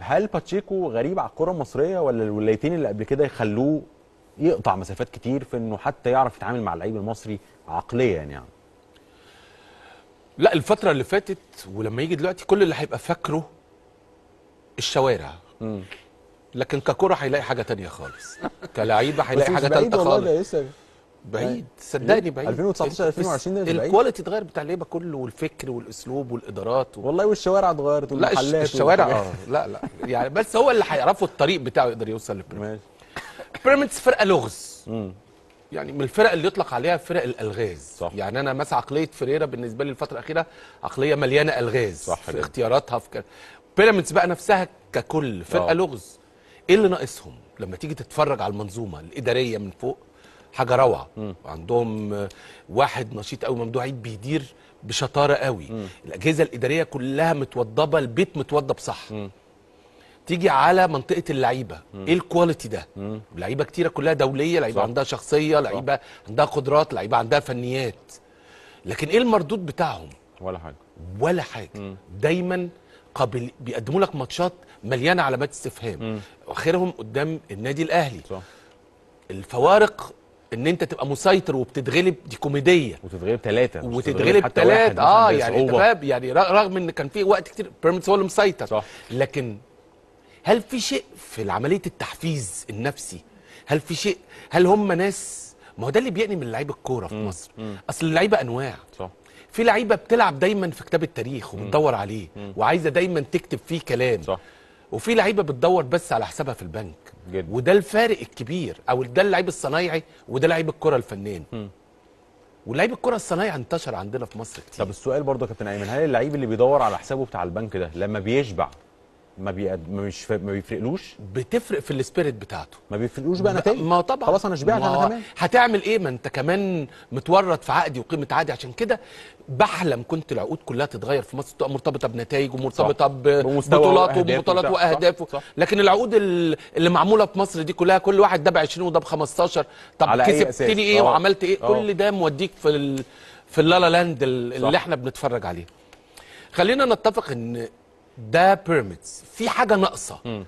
هل باتشيكو غريب على الكرة المصرية ولا الولايتين اللي قبل كده يخلوه يقطع مسافات كتير في إنه حتى يعرف يتعامل مع اللعيب المصري عقليا يعني؟ لا الفترة اللي فاتت ولما يجي دلوقتي كل اللي هيبقى فاكره الشوارع. لكن ككرة هيلاقي حاجة تانية خالص. كلعيبه هيلاقي حاجة ثالثه خالص. بعيد صدقني بعيد 2019 2020 ده بعيد. ال quality اتغير بتاع اللعيبة كله والفكر والأسلوب والإدارات و... والله والشوارع اتغيرت لا والمحلات الشوارع والحاجات. آه لا لا يعني بس هو اللي هيعرفوا الطريق بتاعه يقدر يوصل للبيراميدز بيراميدز فرقة لغز مم. يعني من الفرق اللي يطلق عليها فرق الألغاز صح. يعني أنا مثلا عقلية فريرا بالنسبة لي الفترة الأخيرة عقلية مليانة ألغاز صح في. اختياراتها في ك... بيراميدز بقى نفسها ككل فرقة آه. لغز إيه اللي ناقصهم لما تيجي تتفرج على المنظومة الإدارية من فوق حاجة روعة. عندهم آه، واحد نشيط قوي ممدوح عيد بيدير بشطارة قوي. الأجهزة الإدارية كلها متوضبة البيت متوضب صح. تيجي على منطقة اللعيبة. إيه الكواليتي ده؟ لعيبة كتيرة كلها دولية لعيبة. عندها شخصية لعيبة عندها قدرات لعيبة عندها فنيات. لكن إيه المردود بتاعهم؟ ولا حاجة. ولا حاجة. دايما قابل بيقدموا لك ماتشات مليانة علامات استفهام. واخرهم قدام النادي الأهلي. صح. الفوارق إن أنت تبقى مسيطر وبتتغلب دي كوميدية. وتتغلب ثلاثة وتتغلب ثلاثة آه يعني أنت فاهم؟ يعني رغم إن كان في وقت كتير بيراميدز هو اللي مسيطر. صح. لكن هل في شيء في عمليه التحفيز النفسي؟ هل في شيء هل هم ناس ما هو ده اللي بيعني من لعيب الكورة في مصر. أصل اللعيبة أنواع. صح. في لعيبة بتلعب دايما في كتاب التاريخ وبتدور عليه وعايزة دايما تكتب فيه كلام. صح. وفي لعيبة بتدور بس على حسابها في البنك. جدا. وده الفارق الكبير. أو ده اللعيب الصنايعي وده لعيب الكرة الفنان ولعيب الكرة الصنايعي انتشر عندنا في مصر كتير. طب السؤال برضه يا كابتن أيمن هل اللعيب اللي بيدور على حسابه بتاع البنك ده لما بيشبع ما بيقد... ما مش ف... ما بيفرقلوش بتفرق في ال spirit بتاعته ما بيفرقلوش بقى نتائج ما طبعا خلاص أنا شبعت أنا تمام هتعمل إيه ما أنت كمان متورط في عقدي وقيمة عقدي عشان كده بحلم كنت العقود كلها تتغير في مصر تبقى مرتبطة بنتائج ومرتبطة ببطولات وبطولات. وأهداف صح. صح. لكن العقود ال- اللي معمولة في مصر دي كلها كل واحد ده ب 20 وده ب 15 طب كسبتني؟ إيه آه. وعملت إيه آه. كل ده موديك في ال... في ال La La Land ال- صح. اللي إحنا بنتفرج عليه خلينا نتفق إن ده بيراميدز في حاجة ناقصة. ال-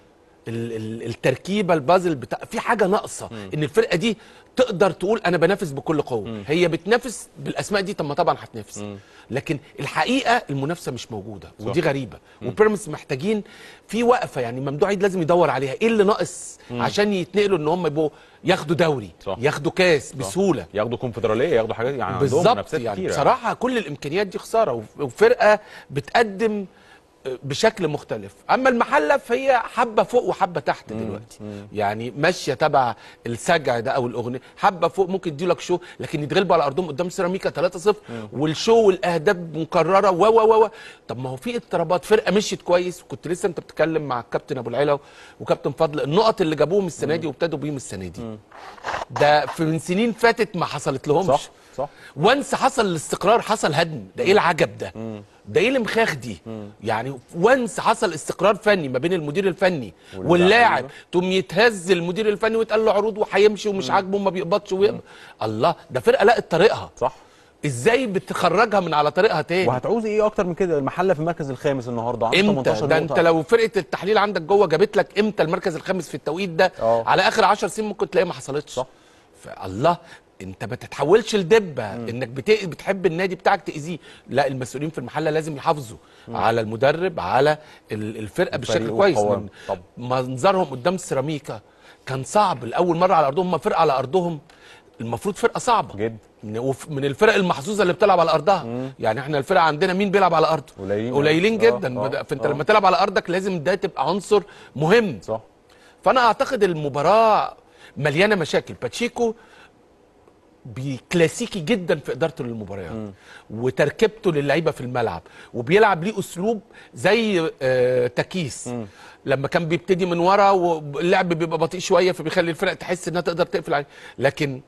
ال- التركيبة البازل بتاع في حاجة ناقصة. إن الفرقة دي تقدر تقول أنا بنافس بكل قوة. هي بتنافس بالأسماء دي طب ما طبعا هتنافس. لكن الحقيقة المنافسة مش موجودة ودي غريبة. وبيراميدز محتاجين في وقفة يعني ممدوح عيد لازم يدور عليها. إيه اللي ناقص؟ عشان يتنقلوا إن هم يبقوا ياخدوا دوري صح. ياخدوا كاس بسهولة. ياخدوا كونفدراليه ياخدوا حاجات يعني عندهم منافسات يعني. كتيرة. بصراحة كل الإمكانيات دي خسارة وف- وفرقة بتقدم بشكل مختلف. أما المحلة فهي حبة فوق وحبة تحت دلوقتي. يعني ماشية تبع السجع ده أو الأغنية حبة فوق ممكن يدي لك شو لكن يتغلبوا على أرضهم قدام سيراميكا 3-0 والشو والأهداف مكررة و و و طب ما هو في اضطرابات فرقة مشيت كويس. وكنت لسه أنت بتتكلم مع الكابتن أبو العلا وكابتن فضل النقط اللي جابوهم السنة دي وابتدوا بيهم السنة دي. ده في من سنين فاتت ما حصلت لهمش صح صح. وانس حصل الاستقرار حصل هدم. ده إيه العجب ده؟ ده إيه المخاخ دي. يعني وانس حصل استقرار فني ما بين المدير الفني واللاعب. تقوم يتهز المدير الفني ويتقال له عروض وهيمشي ومش عاجبه وما بيقبضش ويقبض. الله ده فرقة لقت طريقها. صح. إزاي بتخرجها من على طريقها تاني؟ وهتعوز إيه أكتر من كده؟ المحله في المركز الخامس النهارده عنده إمتى؟ 18 ده. أنت لو فرقة التحليل عندك جوه جابت لك إمتى المركز الخامس في التوقيت ده؟ آه. على آخر 10 سنين ممكن تلاقيه ما حصلتش. صح. فالله انت ما تتحولش لدبة انك بت... بتحب النادي بتاعك تأذيه. لا المسؤولين في المحلة لازم يحافظوا على المدرب على ال- الفرقة بشكل كويس. من. منظرهم قدام سيراميكا كان صعب. لأول مرة على أرضهم ما فرقة على أرضهم. المفروض فرقة صعبة. جدا من الفرق المحظوظة اللي بتلعب على أرضها. يعني إحنا الفرقة عندنا مين بيلعب على أرضه؟ قليلين. قليلين أوي. جدا. آه، آه، فأنت آه. لما تلعب على أرضك لازم ده تبقى عنصر مهم. صح. فأنا أعتقد المباراة مليانة مشاكل. باتشيكو بكلاسيكي جدا في إدارته للمباريات. وتركيبته للعيبة في الملعب. وبيلعب ليه أسلوب زي آه تكيس لما كان بيبتدي من ورا واللعب بيبقى بطيء شوية فبيخلي الفرق تحس إنها تقدر تقفل عليه. لكن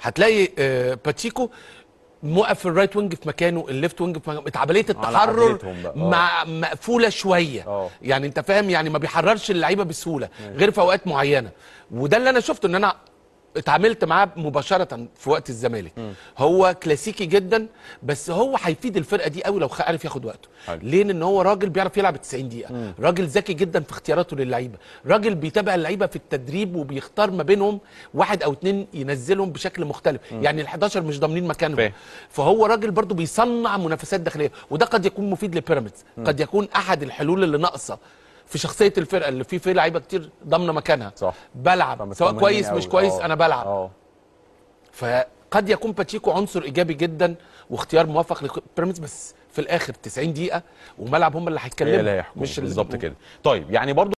هتلاقي آه باتشيكو موقف ال right wing في مكانه ال left wing في مكانه. عمليه التحرر. مع مقفولة شوية. آه. يعني انت فاهم يعني ما بيحررش اللعيبة بسهولة غير في أوقات معينة. وده اللي أنا شفته إن أنا اتعاملت معاه مباشرة في وقت الزمالك. هو كلاسيكي جدا بس هو هيفيد الفرقة دي قوي لو عرف ياخد وقته. ليه؟ لأن هو راجل بيعرف يلعب 90 دقيقة. راجل ذكي جدا في اختياراته للعيبة. راجل بيتابع اللعيبة في التدريب وبيختار ما بينهم واحد أو اتنين ينزلهم بشكل مختلف. يعني ال11 مش ضامنين مكانهم. فاهم. فهو راجل برضو بيصنع منافسات داخلية وده قد يكون مفيد لبيراميدز. قد يكون أحد الحلول اللي ناقصة في شخصية الفرقة اللي في فيه لعيبة كتير ضامنة مكانها صح. بلعب سواء كويس. مش كويس آه. أنا بلعب آه فقد يكون باتشيكو عنصر إيجابي جدا واختيار موفق لبيراميدز بس في الآخر 90 دقيقة وملعب هم اللي هي هيتكلموا مش بالظبط. كده طيب يعني برضو